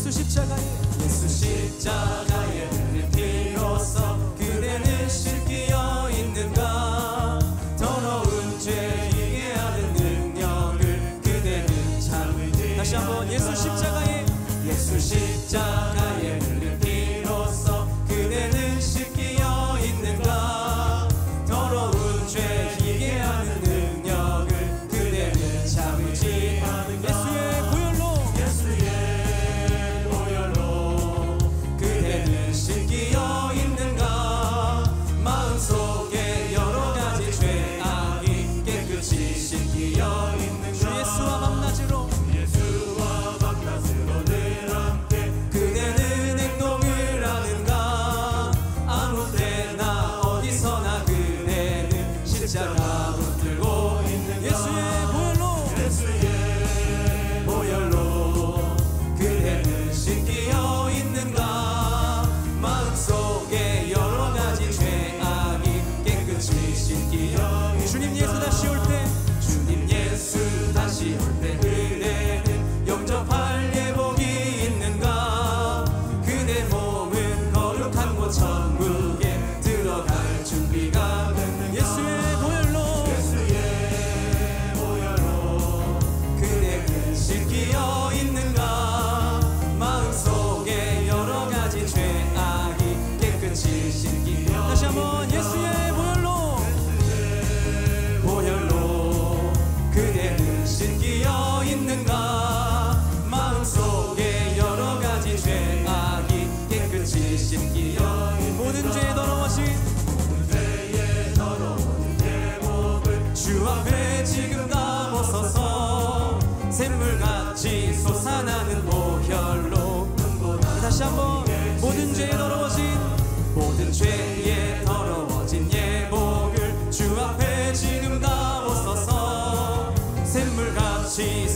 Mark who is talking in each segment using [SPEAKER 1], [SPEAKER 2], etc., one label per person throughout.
[SPEAKER 1] 예수 십자가에. 예수 십자가 샘물같이 솟아나는 보혈로 다시 한번 모든 죄 더러워진 모든 죄에 더러워진 예복을 주 앞에 지금 다 벗어서 샘물같이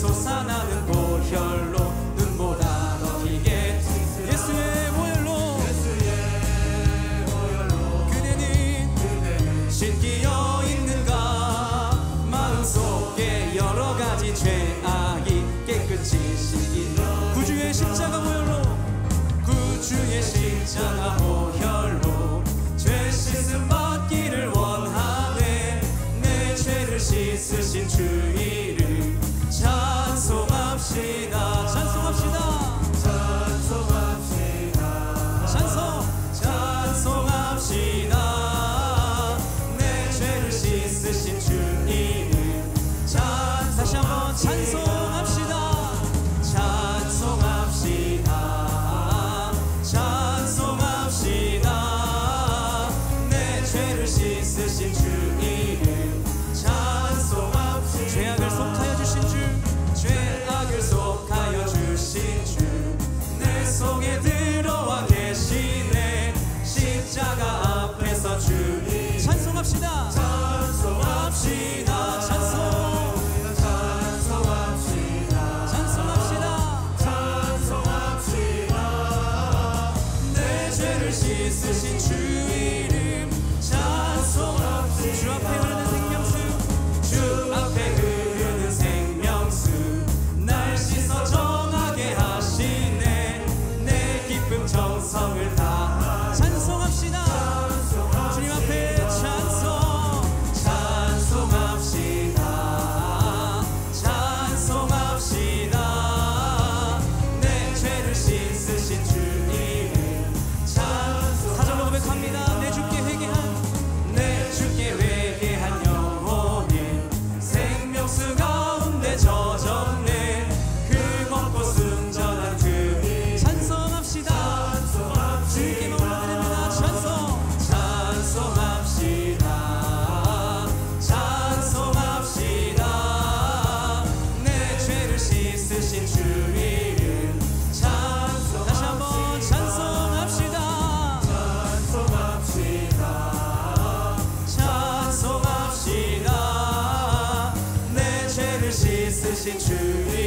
[SPEAKER 1] 찬송합시다. 찬송합시다. 찬송 찬송합시다. 내 죄를 씻으신 주 이름 찬 다시 한번 찬송합시다. 찬송합시다. 찬송합시다. 내 죄를 씻으신 주 이름 씻으신 주 이름 찬송합시다. 주 앞에 흐르는 olvidar. into you.